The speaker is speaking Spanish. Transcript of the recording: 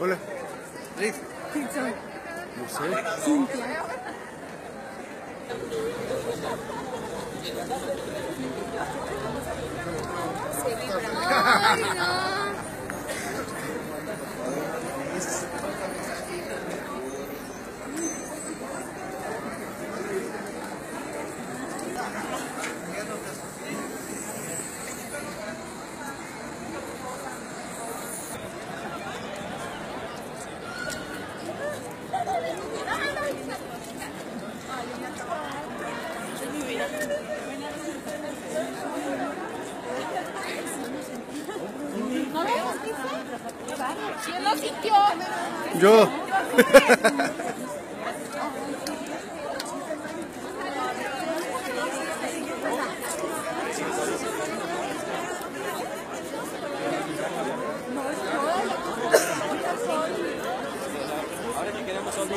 Hola. Rick. ¿Quién soy? No sé. Cintia. Ay, no. ¿Quién lo sintió? Yo. Ahora que queremos son